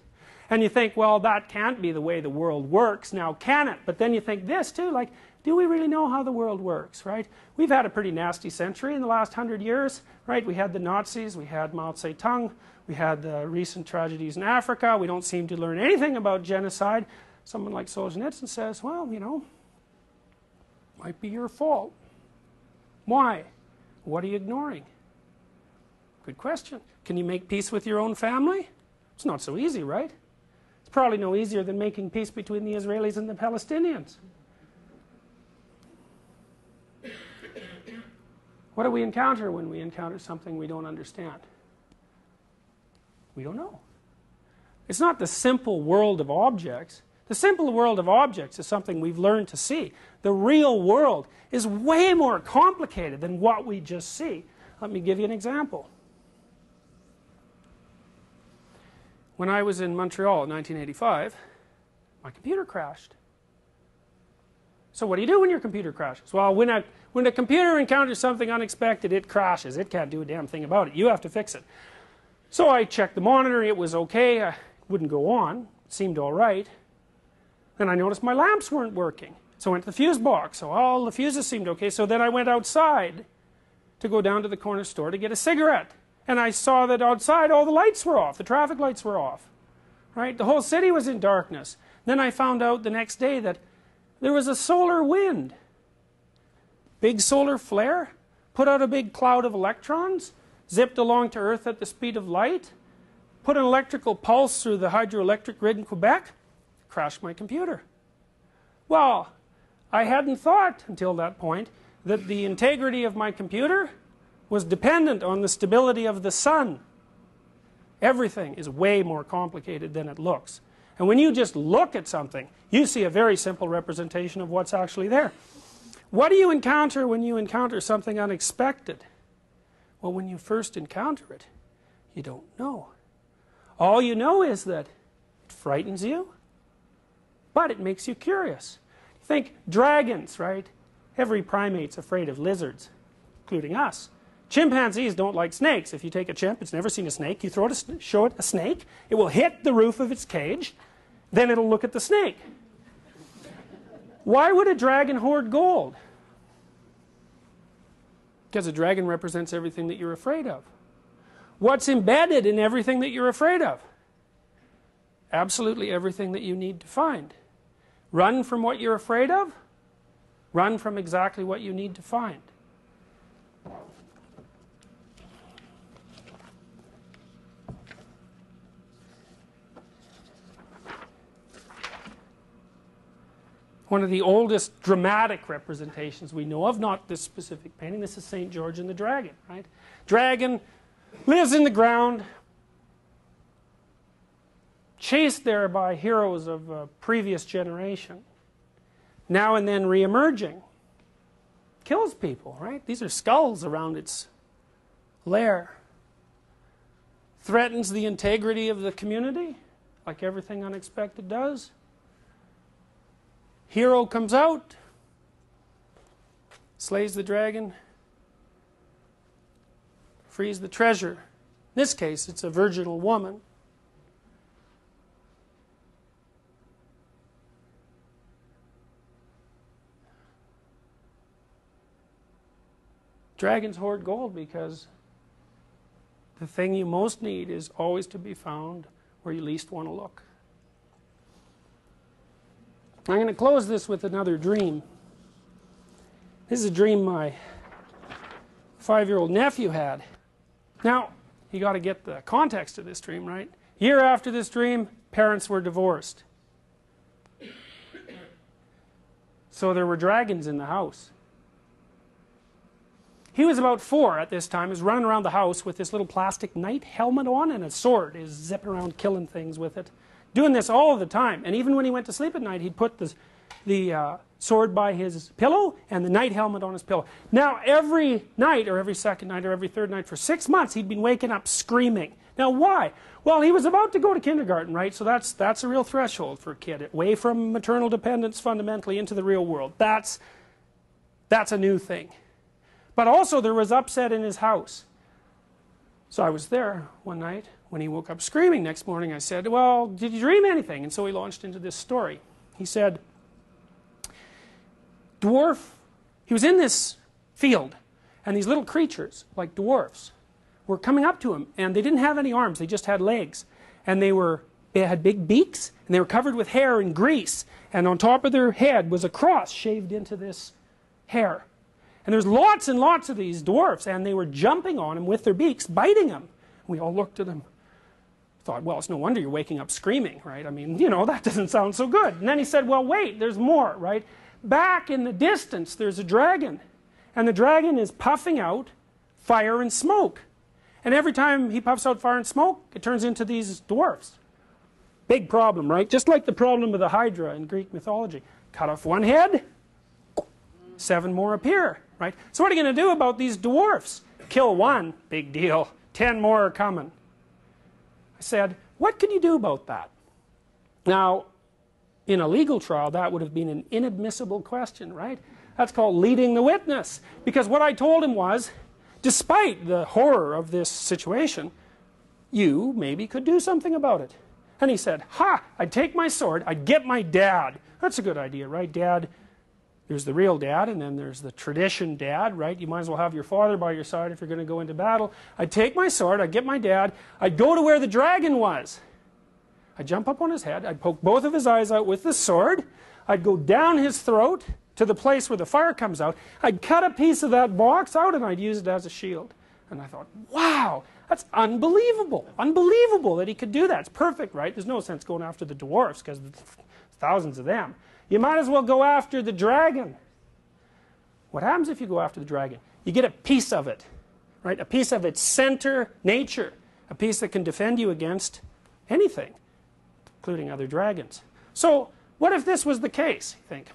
And you think, well, that can't be the way the world works. Now, can it? But then you think this too, like, do we really know how the world works, right? We've had a pretty nasty century in the last hundred years, right? We had the Nazis, we had Mao Zedong, we had the recent tragedies in Africa. We don't seem to learn anything about genocide someone like Solzhenitsyn says, well, you know, might be your fault. Why? What are you ignoring? Good question. Can you make peace with your own family? It's not so easy, right? Probably no easier than making peace between the Israelis and the Palestinians. What do we encounter when we encounter something we don't understand? We don't know. It's not the simple world of objects. The simple world of objects is something we've learned to see. The real world is way more complicated than what we just see. Let me give you an example. When I was in Montreal in 1985, my computer crashed. So what do you do when your computer crashes? Well, when a, when a computer encounters something unexpected, it crashes. It can't do a damn thing about it. You have to fix it. So I checked the monitor. It was okay. I wouldn't go on. It seemed all right. Then I noticed my lamps weren't working. So I went to the fuse box. So all the fuses seemed okay. So then I went outside to go down to the corner store to get a cigarette. And I saw that outside all the lights were off. The traffic lights were off. Right? The whole city was in darkness. Then I found out the next day that there was a solar wind. Big solar flare put out a big cloud of electrons, zipped along to Earth at the speed of light, put an electrical pulse through the hydroelectric grid in Quebec, crashed my computer. Well, I hadn't thought until that point that the integrity of my computer was dependent on the stability of the sun. Everything is way more complicated than it looks. And when you just look at something, you see a very simple representation of what's actually there. What do you encounter when you encounter something unexpected? Well, when you first encounter it, you don't know. All you know is that it frightens you, but it makes you curious. Think dragons, right? Every primate's afraid of lizards, including us. Chimpanzees don't like snakes. If you take a chimp, it's never seen a snake, you throw it a, show it a snake, it will hit the roof of its cage, then it'll look at the snake. Why would a dragon hoard gold? Because a dragon represents everything that you're afraid of. What's embedded in everything that you're afraid of? Absolutely everything that you need to find. Run from what you're afraid of, run from exactly what you need to find. One of the oldest dramatic representations we know of, not this specific painting. This is St. George and the Dragon, right? Dragon lives in the ground, chased there by heroes of a previous generation, now and then re-emerging, kills people, right? These are skulls around its lair. Threatens the integrity of the community, like everything unexpected does. Hero comes out, slays the dragon, frees the treasure. In this case, it's a virginal woman. Dragons hoard gold because the thing you most need is always to be found where you least want to look. I'm going to close this with another dream. This is a dream my five year old nephew had. Now, you got to get the context of this dream, right? Year after this dream, parents were divorced. So there were dragons in the house. He was about four at this time. Was running around the house with this little plastic knight helmet on and a sword. Was zipping around killing things with it doing this all the time. And even when he went to sleep at night, he'd put the, the uh, sword by his pillow and the knight helmet on his pillow. Now, every night, or every second night, or every third night, for six months, he'd been waking up screaming. Now, why? Well, he was about to go to kindergarten, right? So that's, that's a real threshold for a kid. Away from maternal dependence fundamentally into the real world. That's, that's a new thing. But also, there was upset in his house. So I was there one night when he woke up screaming next morning, I said, Well, did you dream anything? And so he launched into this story. He said, Dwarf, he was in this field, and these little creatures, like dwarfs, were coming up to him, and they didn't have any arms, they just had legs. And they were they had big beaks, and they were covered with hair and grease, and on top of their head was a cross shaved into this hair. And there's lots and lots of these dwarfs, and they were jumping on him with their beaks, biting him. We all looked at him thought, well, it's no wonder you're waking up screaming, right? I mean, you know, that doesn't sound so good. And then he said, well, wait, there's more, right? Back in the distance, there's a dragon. And the dragon is puffing out fire and smoke. And every time he puffs out fire and smoke, it turns into these dwarfs. Big problem, right? Just like the problem of the Hydra in Greek mythology. Cut off one head, seven more appear, right? So what are you going to do about these dwarfs? Kill one, big deal. Ten more are coming said, What can you do about that? Now, in a legal trial, that would have been an inadmissible question, right? That's called leading the witness. Because what I told him was, despite the horror of this situation, you maybe could do something about it. And he said, Ha! I'd take my sword, I'd get my dad. That's a good idea, right? Dad there's the real dad, and then there's the tradition dad, right? You might as well have your father by your side if you're going to go into battle. I'd take my sword, I'd get my dad, I'd go to where the dragon was. I'd jump up on his head, I'd poke both of his eyes out with the sword, I'd go down his throat to the place where the fire comes out, I'd cut a piece of that box out, and I'd use it as a shield. And I thought, wow, that's unbelievable. Unbelievable that he could do that. It's perfect, right? There's no sense going after the dwarfs because thousands of them. You might as well go after the dragon. What happens if you go after the dragon? You get a piece of it, right? A piece of its center nature, a piece that can defend you against anything, including other dragons. So, what if this was the case, you think?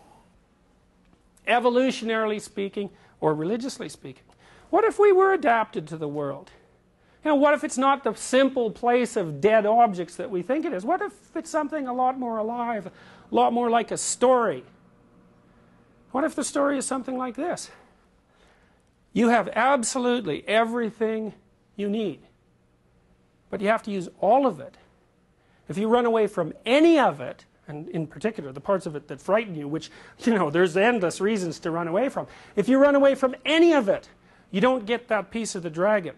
evolutionarily speaking or religiously speaking. What if we were adapted to the world? You know, what if it's not the simple place of dead objects that we think it is? What if it's something a lot more alive, a lot more like a story? What if the story is something like this? You have absolutely everything you need, but you have to use all of it. If you run away from any of it, and in particular the parts of it that frighten you, which, you know, there's endless reasons to run away from. If you run away from any of it, you don't get that piece of the dragon.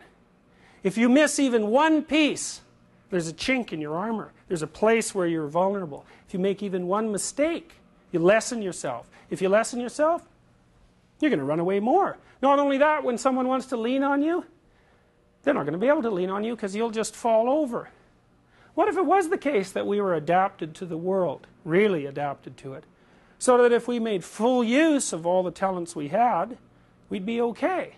If you miss even one piece, there's a chink in your armor. There's a place where you're vulnerable. If you make even one mistake, you lessen yourself. If you lessen yourself, you're going to run away more. Not only that, when someone wants to lean on you, they're not going to be able to lean on you because you'll just fall over. What if it was the case that we were adapted to the world, really adapted to it, so that if we made full use of all the talents we had, we'd be okay?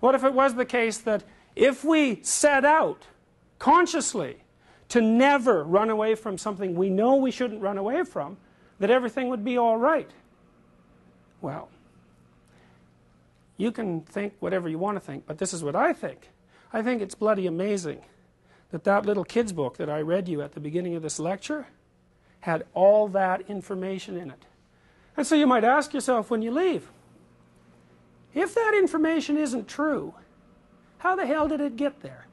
What if it was the case that if we set out consciously to never run away from something we know we shouldn't run away from, that everything would be all right? Well, you can think whatever you want to think, but this is what I think. I think it's bloody amazing that that little kid's book that I read you at the beginning of this lecture had all that information in it. And so you might ask yourself when you leave, if that information isn't true, how the hell did it get there?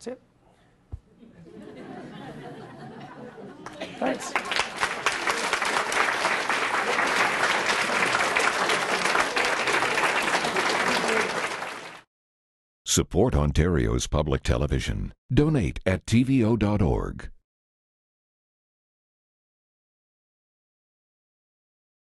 That's it. Thanks. Support Ontario's public television. Donate at tvo.org.